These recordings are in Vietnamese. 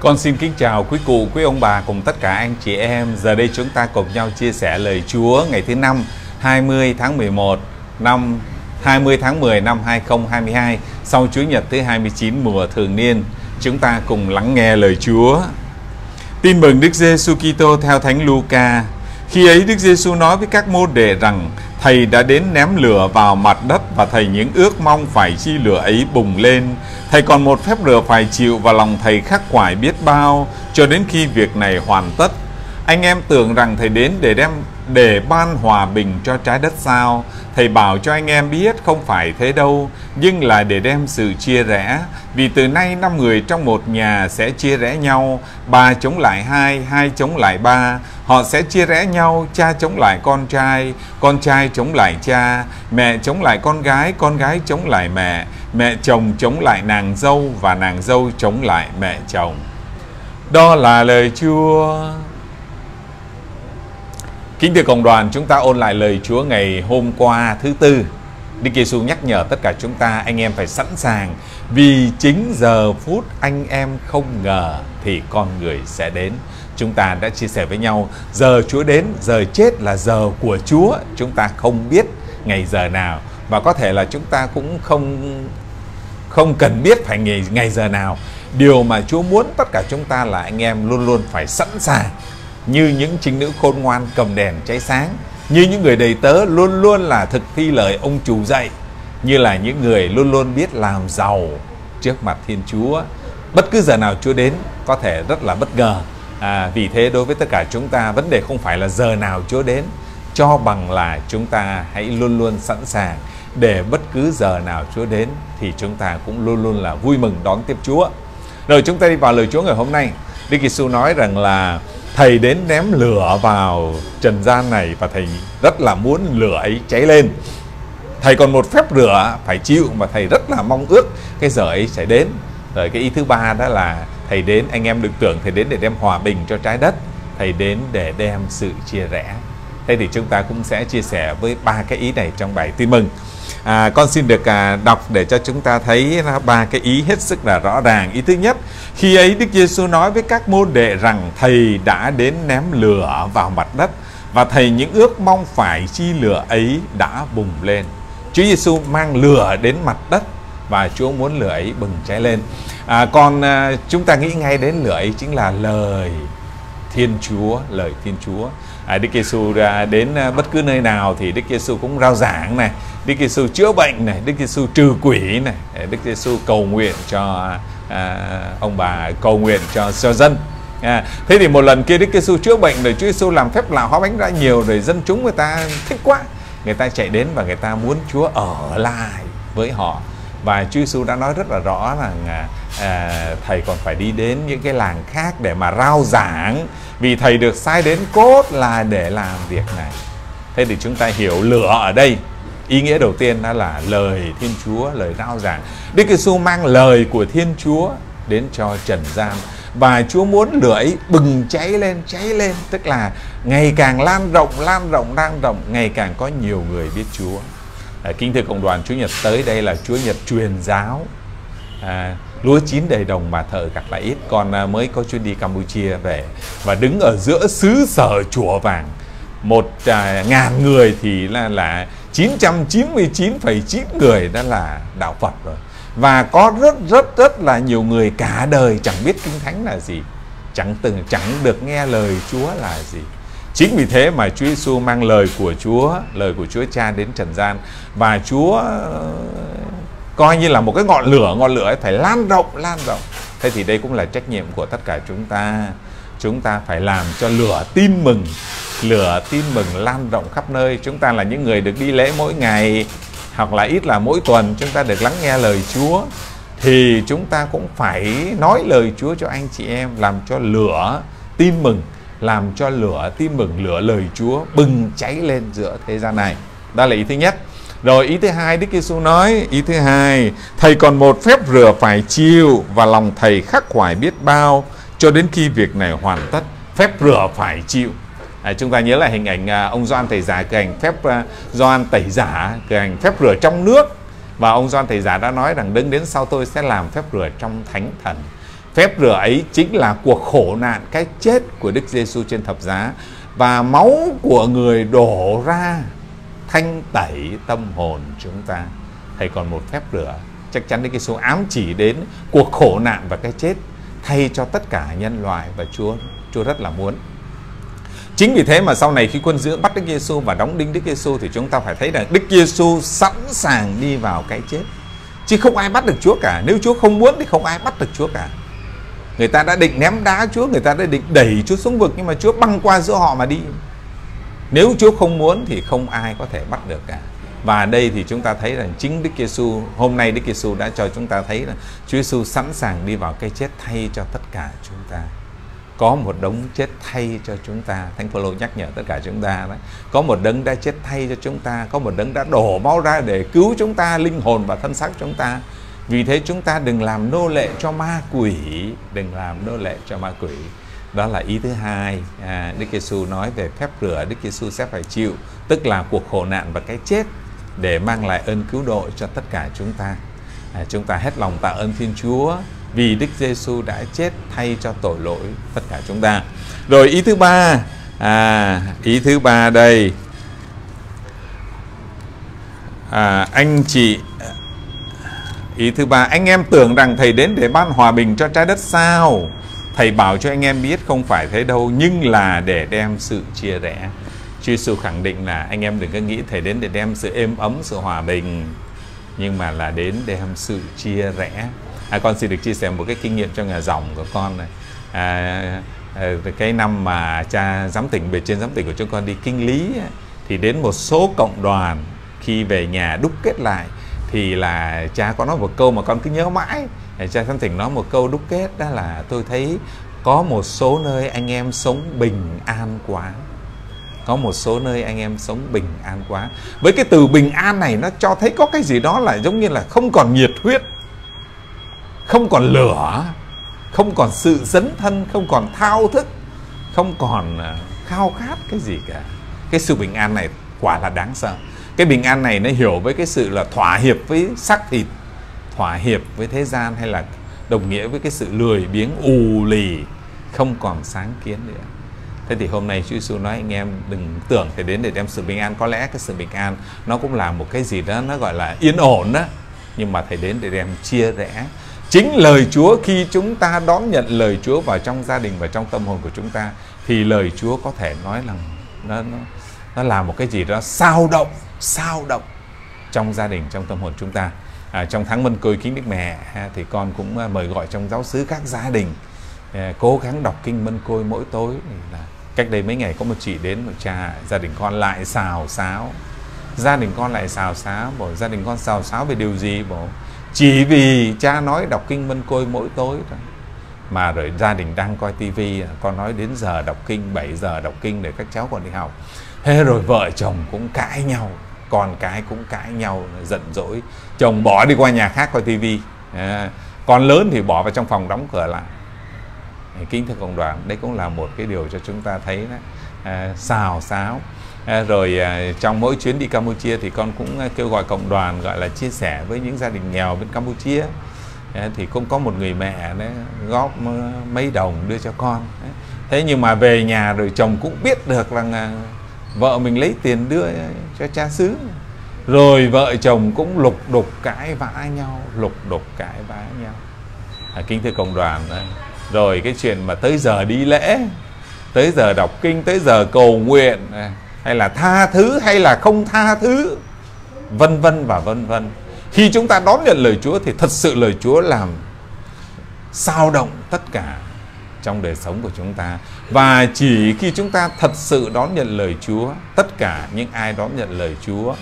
Con xin kính chào quý cụ, quý ông bà cùng tất cả anh chị em. Giờ đây chúng ta cùng nhau chia sẻ lời Chúa ngày thứ năm 20 tháng 11 năm 20 tháng 10 năm 2022 sau Chúa Nhật thứ 29 mùa thường niên. Chúng ta cùng lắng nghe lời Chúa. Tin mừng Đức Giêsu Kitô theo Thánh Luca. Khi ấy Đức Giêsu nói với các môn đệ rằng Thầy đã đến ném lửa vào mặt đất và Thầy những ước mong phải chi lửa ấy bùng lên. Thầy còn một phép lửa phải chịu và lòng Thầy khắc khoải biết bao cho đến khi việc này hoàn tất. Anh em tưởng rằng Thầy đến để đem để ban hòa bình cho trái đất sao? Thầy bảo cho anh em biết không phải thế đâu, nhưng là để đem sự chia rẽ. Vì từ nay năm người trong một nhà sẽ chia rẽ nhau, ba chống lại hai, hai chống lại ba. Họ sẽ chia rẽ nhau, cha chống lại con trai, con trai chống lại cha, mẹ chống lại con gái, con gái chống lại mẹ, mẹ chồng chống lại nàng dâu và nàng dâu chống lại mẹ chồng. Đó là lời Chúa. Kính thưa cộng đoàn, chúng ta ôn lại lời Chúa ngày hôm qua thứ tư. Đức Giêsu nhắc nhở tất cả chúng ta anh em phải sẵn sàng vì chính giờ phút anh em không ngờ thì con người sẽ đến. Chúng ta đã chia sẻ với nhau giờ Chúa đến, giờ chết là giờ của Chúa. Chúng ta không biết ngày giờ nào và có thể là chúng ta cũng không không cần biết phải ngày ngày giờ nào. Điều mà Chúa muốn tất cả chúng ta là anh em luôn luôn phải sẵn sàng như những trinh nữ khôn ngoan cầm đèn cháy sáng như những người đầy tớ luôn luôn là thực thi lời ông chủ dạy như là những người luôn luôn biết làm giàu trước mặt thiên chúa. Bất cứ giờ nào chúa đến có thể rất là bất ngờ. À, vì thế đối với tất cả chúng ta vấn đề không phải là giờ nào chúa đến cho bằng là chúng ta hãy luôn luôn sẵn sàng để bất cứ giờ nào chúa đến thì chúng ta cũng luôn luôn là vui mừng đón tiếp chúa. Rồi chúng ta đi vào lời chúa ngày hôm nay. Đức Giêsu nói rằng là thầy đến ném lửa vào trần gian này và thầy rất là muốn lửa ấy cháy lên. Thầy còn một phép lửa phải chịu mà thầy rất là mong ước cái giờ ấy sẽ đến. Rồi cái ý thứ ba đó là thầy đến, anh em đừng tưởng thầy đến để đem hòa bình cho trái đất. Thầy đến để đem sự chia rẽ. Thế thì chúng ta cũng sẽ chia sẻ với ba cái ý này trong bài tin mừng à, con xin được à, đọc để cho chúng ta thấy ba cái ý hết sức là rõ ràng. Ý thứ nhất khi ấy Đức Giêsu nói với các môn đệ rằng thầy đã đến ném lửa vào mặt đất và thầy những ước mong phải chi lửa ấy đã bùng lên. Chúa Giêsu mang lửa đến mặt đất và Chúa muốn lửa ấy bừng cháy lên. À, còn à, chúng ta nghĩ ngay đến lửa ấy chính là lời Thiên Chúa lời Thiên Chúa à, Đức Giêsu đến à, bất cứ nơi nào thì Đức Giêsu cũng rao giảng này Đức Giêsu chữa bệnh này Đức Giêsu trừ quỷ này. Đức Giêsu cầu nguyện cho à, ông bà cầu nguyện cho cho dân. À, thế thì một lần kia Đức Giêsu chữa bệnh rồi Chúa Giêsu làm phép lạ hóa bánh ra nhiều rồi dân chúng người ta thích quá. Người ta chạy đến và người ta muốn Chúa ở lại với họ và Chúa Giêsu đã nói rất là rõ rằng à, à, thầy còn phải đi đến những cái làng khác để mà rao giảng. Vì thầy được sai đến cốt là để làm việc này. Thế thì chúng ta hiểu lửa ở đây. Ý nghĩa đầu tiên đó là lời Thiên Chúa lời rao giảng. Đức Giêsu mang lời của Thiên Chúa đến cho trần gian. Và Chúa muốn lửa ấy bừng cháy lên cháy lên. Tức là ngày càng lan rộng lan rộng lan rộng ngày càng có nhiều người biết Chúa à, kính thưa cộng đoàn Chúa Nhật tới đây là Chúa Nhật truyền giáo. À, lúa chín đầy đồng mà thợ gặt lại ít. Con à, mới có chuyến đi Campuchia về và đứng ở giữa xứ sở chùa vàng. Một à, ngàn người thì là là 999,9 người đó là đạo Phật rồi. Và có rất rất rất là nhiều người cả đời chẳng biết kinh thánh là gì chẳng từng chẳng được nghe lời Chúa là gì chính vì thế mà Chúa Giêsu mang lời của Chúa, lời của Chúa Cha đến trần gian. Và Chúa ờ, coi như là một cái ngọn lửa ngọn lửa ấy phải lan rộng lan rộng. Thế thì đây cũng là trách nhiệm của tất cả chúng ta. Chúng ta phải làm cho lửa tin mừng, lửa tin mừng lan rộng khắp nơi. Chúng ta là những người được đi lễ mỗi ngày, hoặc là ít là mỗi tuần chúng ta được lắng nghe lời Chúa, thì chúng ta cũng phải nói lời Chúa cho anh chị em, làm cho lửa tin mừng làm cho lửa tin mừng lửa lời Chúa bừng cháy lên giữa thế gian này. Đó là ý thứ nhất. Rồi ý thứ hai Đức Giêsu nói ý thứ hai thầy còn một phép rửa phải chịu và lòng thầy khắc khoải biết bao cho đến khi việc này hoàn tất. Phép rửa phải chịu à, chúng ta nhớ lại hình ảnh à, ông Doan thầy giả cái hành phép à, Doan tẩy giả cái hành phép rửa trong nước. Và ông Doan thầy giả đã nói rằng đứng đến sau tôi sẽ làm phép rửa trong thánh thần phép rửa ấy chính là cuộc khổ nạn cái chết của Đức Giêsu trên thập giá và máu của người đổ ra thanh tẩy tâm hồn chúng ta thầy còn một phép rửa chắc chắn Đức Giêsu ám chỉ đến cuộc khổ nạn và cái chết thay cho tất cả nhân loại và Chúa Chúa rất là muốn Chính vì thế mà sau này khi quân giữ bắt Đức Giêsu và đóng đinh Đức Giêsu thì chúng ta phải thấy rằng Đức Giêsu sẵn sàng đi vào cái chết. Chứ không ai bắt được Chúa cả. Nếu Chúa không muốn thì không ai bắt được Chúa cả. Người ta đã định ném đá Chúa, người ta đã định đẩy Chúa xuống vực nhưng mà Chúa băng qua giữa họ mà đi. Nếu Chúa không muốn thì không ai có thể bắt được cả. Và đây thì chúng ta thấy rằng chính Đức Giêsu hôm nay Đức Giêsu đã cho chúng ta thấy là Chúa Giêsu sẵn sàng đi vào cái chết thay cho tất cả chúng ta có một đống chết thay cho chúng ta thánh phaolô nhắc nhở tất cả chúng ta đấy có một đấng đã chết thay cho chúng ta có một đấng đã đổ máu ra để cứu chúng ta linh hồn và thân xác chúng ta vì thế chúng ta đừng làm nô lệ cho ma quỷ. Đừng làm nô lệ cho ma quỷ. Đó là ý thứ hai. À, Đức Giêsu nói về phép rửa. Đức Giêsu sẽ phải chịu tức là cuộc khổ nạn và cái chết để mang lại ơn cứu độ cho tất cả chúng ta. À, chúng ta hết lòng tạ ơn Thiên Chúa vì Đức Giêsu đã chết thay cho tội lỗi tất cả chúng ta. Rồi ý thứ ba, à, ý thứ ba đây, à, anh chị ý thứ ba anh em tưởng rằng thầy đến để ban hòa bình cho trái đất sao? Thầy bảo cho anh em biết không phải thế đâu nhưng là để đem sự chia rẽ. Chúa Giêsu khẳng định là anh em đừng có nghĩ thầy đến để đem sự êm ấm sự hòa bình nhưng mà là đến đem sự chia rẽ. À, con xin được chia sẻ một cái kinh nghiệm cho nhà dòng của con này. À, à cái năm mà cha giám tỉnh bề trên giám tỉnh của chúng con đi kinh lý thì đến một số cộng đoàn khi về nhà đúc kết lại thì là cha có nói một câu mà con cứ nhớ mãi. Cha thánh thỉnh nói một câu đúc kết, đó là, tôi thấy có một số nơi anh em sống bình an quá. Có một số nơi anh em sống bình an quá. Với cái từ bình an này, nó cho thấy có cái gì đó là giống như là không còn nhiệt huyết, không còn lửa, không còn sự dấn thân, không còn thao thức, không còn ờ, khao khát cái gì cả. Cái sự bình an này quả là đáng sợ cái bình an này nó hiểu với cái sự là thỏa hiệp với xác thịt thỏa hiệp với thế gian hay là đồng nghĩa với cái sự lười biếng ù lì không còn sáng kiến nữa. Thế thì hôm nay Chúa Giêsu nói anh em đừng tưởng phải đến để đem sự bình an. Có lẽ cái sự bình an nó cũng là một cái gì đó nó gọi là yên ổn đó nhưng mà thầy đến để đem chia rẽ. Chính lời Chúa khi chúng ta đón nhận lời Chúa vào trong gia đình và trong tâm hồn của chúng ta thì lời Chúa có thể nói là nó nó, nó là một cái gì đó sao động sao động trong gia đình trong tâm hồn chúng ta. À, trong tháng mân côi kính đức mẹ thì con cũng à, mời gọi trong giáo xứ các gia đình à, cố gắng đọc kinh mân côi mỗi tối. Là cách đây mấy ngày có một chị đến một cha gia đình con lại xào xáo. Gia đình con lại xào xáo bảo gia đình con xào xáo về điều gì? Bảo chỉ vì cha nói đọc kinh mân côi mỗi tối thôi. Mà rồi gia đình đang coi tivi à, con nói đến giờ đọc kinh 7 giờ đọc kinh để các cháu còn đi học thế rồi vợ chồng cũng cãi nhau con cái cũng cãi nhau giận dỗi. Chồng bỏ đi qua nhà khác coi tivi à, ờ, con lớn thì bỏ vào trong phòng đóng cửa lại. Kính thưa cộng đoàn đây cũng là một cái điều cho chúng ta thấy đó. À, xào xáo. À, rồi à, trong mỗi chuyến đi Campuchia thì con cũng kêu gọi cộng đoàn gọi là chia sẻ với những gia đình nghèo bên Campuchia. Thì cũng có một người mẹ đấy góp mấy đồng đưa cho con. Thế nhưng mà về nhà rồi chồng cũng biết được rằng vợ mình lấy tiền đưa cho cha xứ. Rồi vợ chồng cũng lục đục cãi vã nhau lục đục cãi vã nhau. À, kính thưa cộng đoàn rồi cái chuyện mà tới giờ đi lễ tới giờ đọc kinh tới giờ cầu nguyện à, hay là tha thứ hay là không tha thứ vân vân và vân vân. Khi chúng ta đón nhận lời Chúa thì thật sự lời Chúa làm sao động tất cả trong đời sống của chúng ta. Và chỉ khi chúng ta thật sự đón nhận lời Chúa, tất cả những ai đón nhận lời Chúa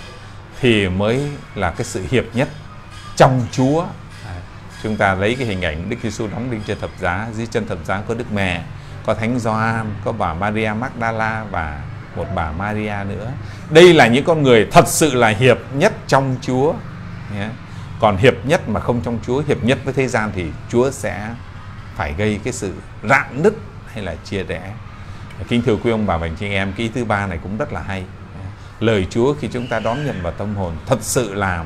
thì mới là cái sự hiệp nhất trong Chúa. À, chúng ta lấy cái hình ảnh Đức Giêsu đóng đinh trên thập giá, dưới chân thập giá có Đức Mẹ, có Thánh Gioan, có bà Maria Magdala và một bà Maria nữa. Đây là những con người thật sự là hiệp nhất trong Chúa. Còn hiệp nhất mà không trong Chúa, hiệp nhất với thế gian thì Chúa sẽ phải gây cái sự rạn nứt hay là chia rẽ. Kính thưa quý ông bà và chị em cái ý thứ ba này cũng rất là hay. Lời Chúa khi chúng ta đón nhận vào tâm hồn thật sự làm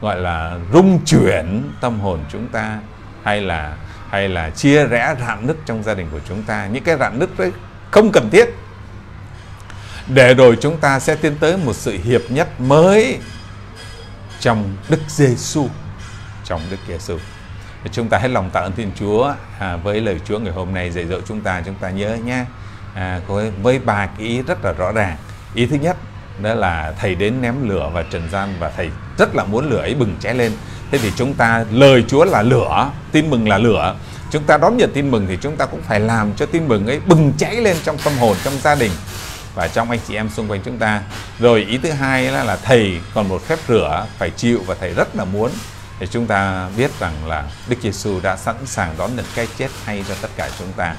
gọi là, rung chuyển tâm hồn chúng ta hay là hay là chia rẽ rạn nứt trong gia đình của chúng ta. Những cái rạn nứt đấy không cần thiết. Để rồi chúng ta sẽ tiến tới một sự hiệp nhất mới trong Đức Giêsu trong Đức Giêsu chúng ta hết lòng tạ ơn Thiên Chúa à, với lời Chúa ngày hôm nay dạy dỗ chúng ta. Chúng ta nhớ nhé à, với ba cái ý rất là rõ ràng. Ý thứ nhất đó là thầy đến ném lửa vào trần gian và thầy rất là muốn lửa ấy bừng cháy lên. Thế thì chúng ta lời Chúa là lửa tin mừng là lửa. Chúng ta đón nhận tin mừng thì chúng ta cũng phải làm cho tin mừng ấy bừng cháy lên trong tâm hồn trong gia đình và trong anh chị em xung quanh chúng ta. Rồi ý thứ hai là, là thầy còn một phép rửa phải chịu và thầy rất là muốn thì chúng ta biết rằng là Đức Giêsu đã sẵn sàng đón nhận cái chết hay cho tất cả chúng ta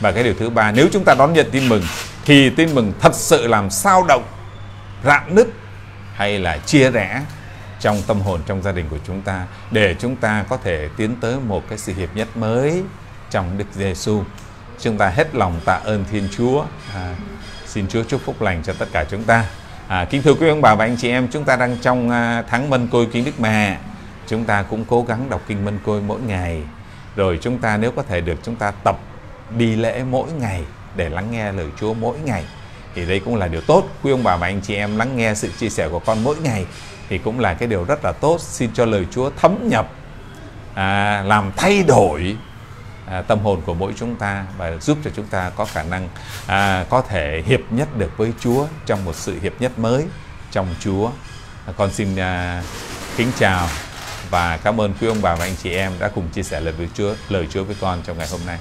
và cái điều thứ ba nếu chúng ta đón nhận tin mừng thì tin mừng thật sự làm sao động rạn nứt hay là chia rẽ trong tâm hồn trong gia đình của chúng ta để chúng ta có thể tiến tới một cái sự hiệp nhất mới trong Đức Giêsu. Chúng ta hết lòng tạ ơn Thiên Chúa. À, xin Chúa chúc phúc lành cho tất cả chúng ta. À, kính thưa quý ông bà và anh chị em, chúng ta đang trong à, tháng Mân Côi Kính Đức Mẹ. Chúng ta cũng cố gắng đọc kinh Mân Côi mỗi ngày. Rồi chúng ta nếu có thể được chúng ta tập đi lễ mỗi ngày để lắng nghe lời Chúa mỗi ngày thì đây cũng là điều tốt. Quý ông bà và anh chị em lắng nghe sự chia sẻ của con mỗi ngày thì cũng là cái điều rất là tốt. Xin cho lời Chúa thấm nhập à, làm thay đổi à, tâm hồn của mỗi chúng ta và giúp cho chúng ta có khả năng à, có thể hiệp nhất được với Chúa trong một sự hiệp nhất mới trong Chúa. À, con xin à, kính chào và cảm ơn quý ông bà và anh chị em đã cùng chia sẻ lời với Chúa, lời Chúa với con trong ngày hôm nay.